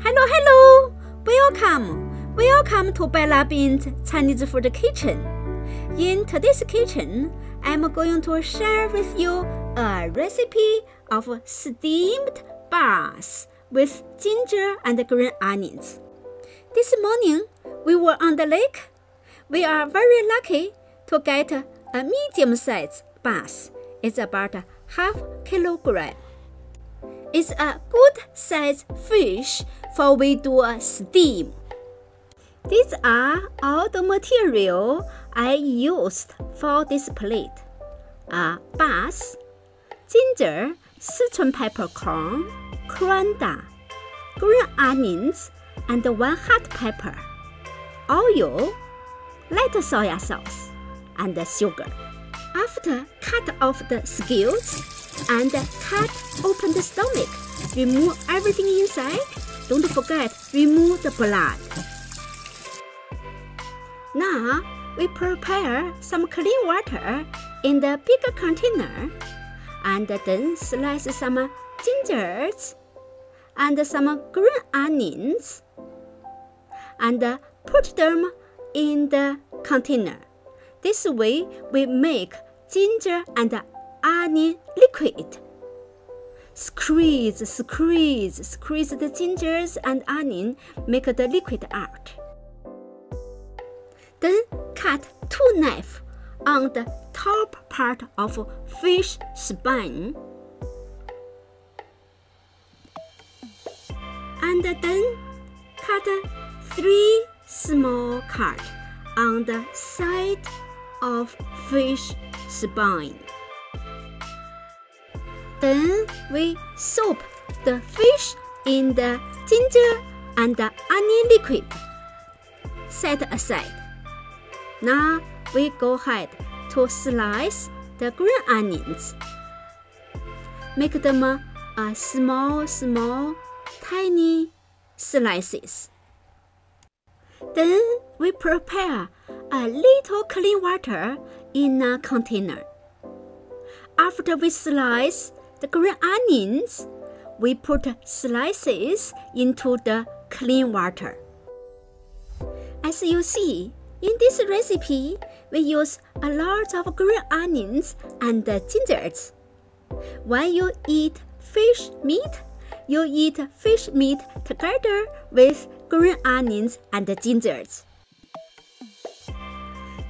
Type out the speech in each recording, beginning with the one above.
Hello, hello! Welcome! Welcome to Bellabin's Chinese Food Kitchen. In today's kitchen, I'm going to share with you a recipe of steamed bass with ginger and green onions. This morning, we were on the lake. We are very lucky to get a medium-sized bass. It's about half kilogram. It's a good size fish for we do a steam. These are all the material I used for this plate. A bass, ginger, Sichuan peppercorn, coriander, green onions, and one hot pepper, oil, light soya sauce, and sugar. After cut off the scales and cut open the stomach, remove everything inside. Don't forget, remove the blood. Now, we prepare some clean water in the bigger container and then slice some gingers and some green onions and put them in the container. This way, we make ginger and onion liquid. Squeeze, squeeze, squeeze the gingers and onion, make the liquid out. Then cut two knife on the top part of fish spine. And then cut three small cuts on the side of fish spine. Then we soak the fish in the ginger and the onion liquid. Set aside. Now we go ahead to slice the green onions. Make them a small, small, tiny slices. Then we prepare a little clean water in a container. After we slice the green onions, we put slices into the clean water. As you see, in this recipe, we use a lot of green onions and gingers. When you eat fish meat, you eat fish meat together with green onions and gingers.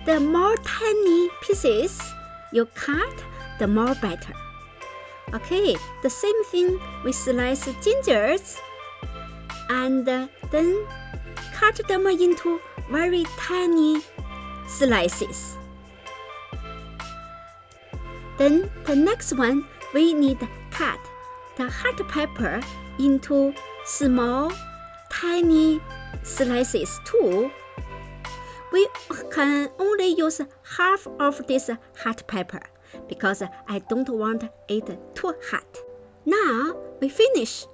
The more tiny pieces you cut, the more better. Okay, the same thing we slice gingers and uh, then cut them into very tiny slices. Then the next one we need cut the hot pepper into small tiny slices too. We can only use half of this hot pepper because I don't want it too hot. Now we finish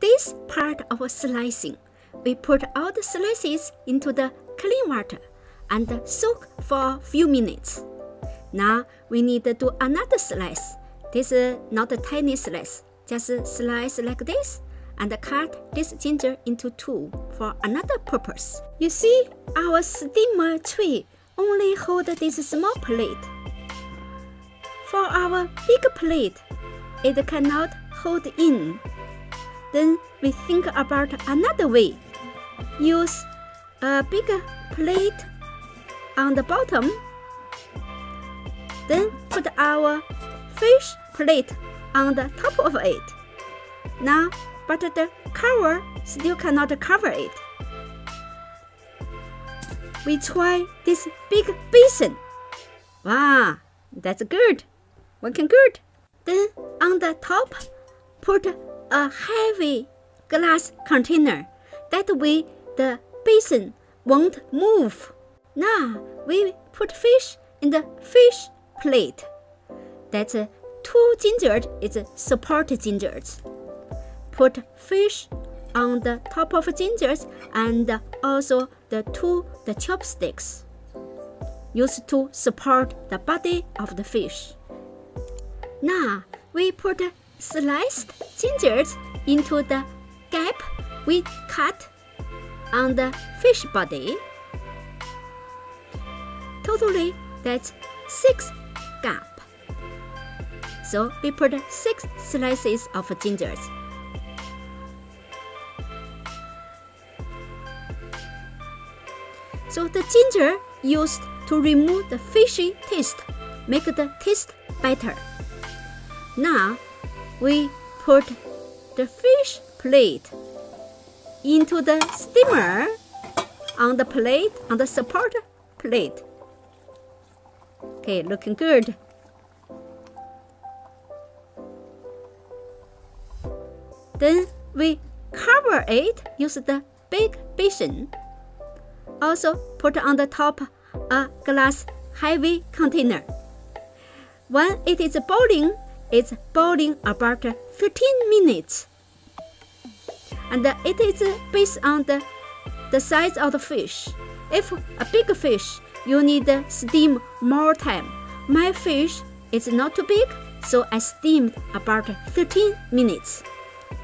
this part of slicing. We put all the slices into the clean water and soak for a few minutes. Now we need to do another slice. This is not a tiny slice, just slice like this and cut this ginger into two for another purpose. You see, our steamer tray only hold this small plate. For our big plate, it cannot hold in. Then we think about another way. Use a big plate on the bottom. Then put our fish plate on the top of it. Now, but the cover still cannot cover it. We try this big basin. Wow, that's good working good. Then on the top, put a heavy glass container. That way the basin won't move. Now we put fish in the fish plate. That's two gingers is support gingers. Put fish on the top of gingers and also the two the chopsticks used to support the body of the fish. Now we put sliced gingers into the gap we cut on the fish body. Totally, that's six gap. So we put six slices of gingers. So the ginger used to remove the fishy taste, make the taste better. Now we put the fish plate into the steamer on the plate, on the support plate. Okay, looking good. Then we cover it, use the big basin. Also put on the top a glass heavy container. When it is boiling, it's boiling about 15 minutes. And it is based on the, the size of the fish. If a big fish, you need steam more time. My fish is not too big, so I steamed about 13 minutes.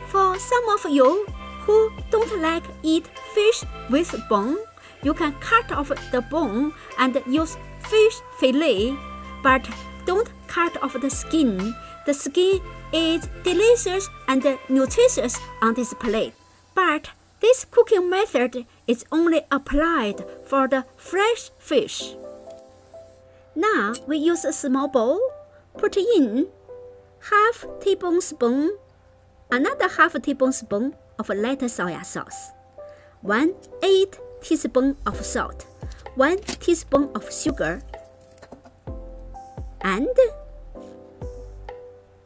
For some of you who don't like eat fish with bone, you can cut off the bone and use fish fillet, but don't cut off the skin. The skin is delicious and nutritious on this plate, but this cooking method is only applied for the fresh fish. Now we use a small bowl, put in half tablespoon another half tablespoon of light soya sauce, 1 8 teaspoon of salt, 1 teaspoon of sugar, and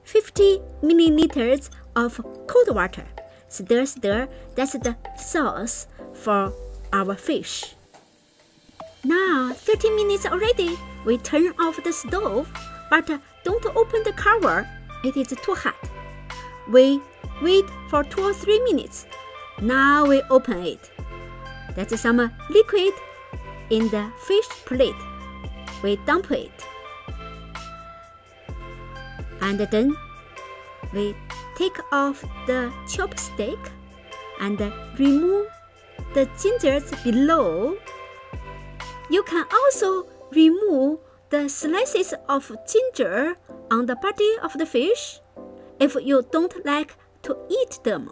50 milliliters of cold water. Stir, stir, that's the sauce for our fish. Now, 30 minutes already, we turn off the stove, but don't open the cover, it is too hot. We wait for 2 or 3 minutes. Now we open it. There's some liquid in the fish plate. We dump it. And then we take off the chopstick and remove the gingers below. You can also remove the slices of ginger on the body of the fish if you don't like to eat them.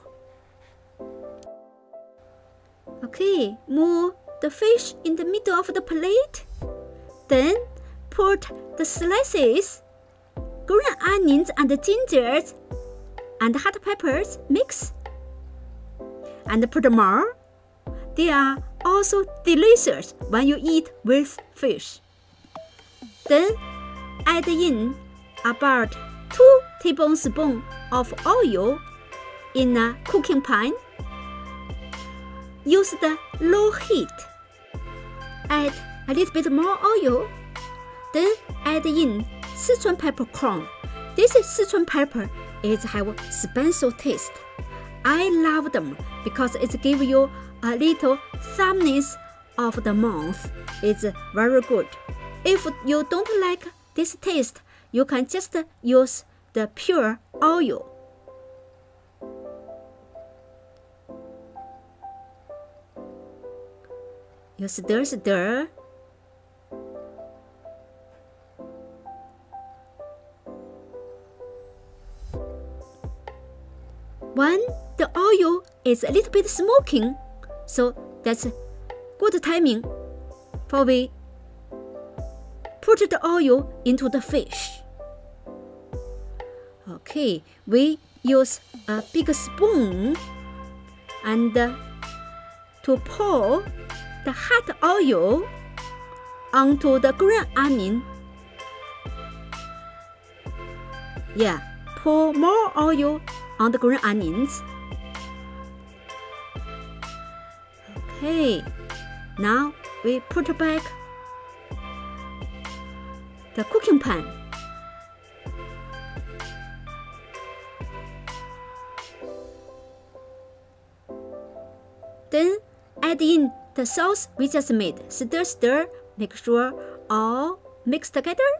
Okay, move the fish in the middle of the plate. Then put the slices, green onions and gingers, and hot peppers mix. And put more. They are also delicious when you eat with fish. Then add in about 2 tablespoons of oil in a cooking pan. Use the low heat. Add a little bit more oil. Then add in Sichuan peppercorn. This Sichuan pepper is have special taste. I love them because it gives you a little sourness of the mouth. It's very good. If you don't like this taste, you can just use the pure oil. You stir, stir. When the oil is a little bit smoking, so that's good timing for we put the oil into the fish. Okay, we use a big spoon and uh, to pour the hot oil onto the green onion. Yeah, pour more oil on the green onions. Okay, now we put back the cooking pan. Then add in the sauce we just made. Stir, stir, make sure all mix together.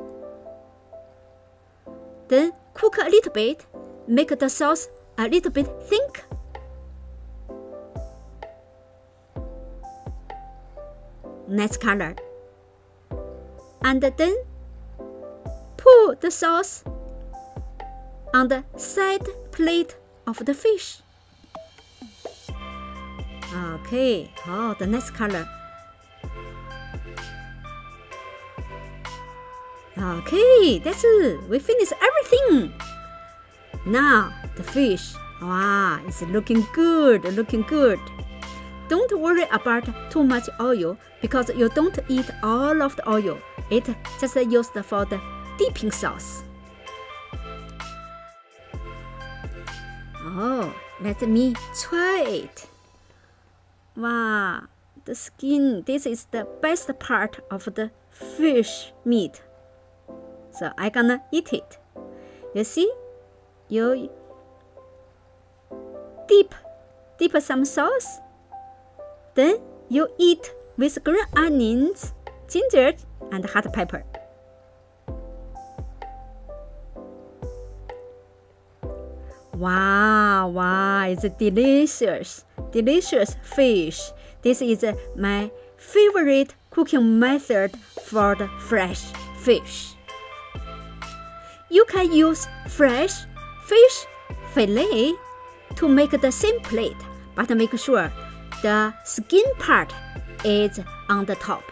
Then cook a little bit, make the sauce a little bit thick. Next color. And then pour the sauce on the side plate of the fish. Okay, oh, the next color. Okay, that's it. We finished everything. Now the fish. Wow, it's looking good, looking good. Don't worry about too much oil because you don't eat all of the oil. It just used for the dipping sauce. Oh, let me try it. Wow, the skin, this is the best part of the fish meat. So I gonna eat it. You see, you dip, dip some sauce. Then you eat with green onions, ginger, and hot pepper. Wow, wow, it's delicious, delicious fish. This is my favorite cooking method for the fresh fish. You can use fresh fish fillet to make the same plate, but make sure the skin part is on the top.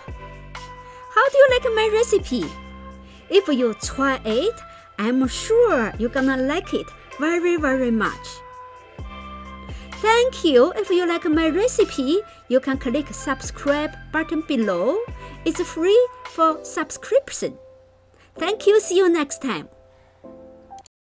How do you like my recipe? If you try it, I'm sure you're gonna like it very, very much. Thank you. If you like my recipe, you can click subscribe button below. It's free for subscription. Thank you. See you next time.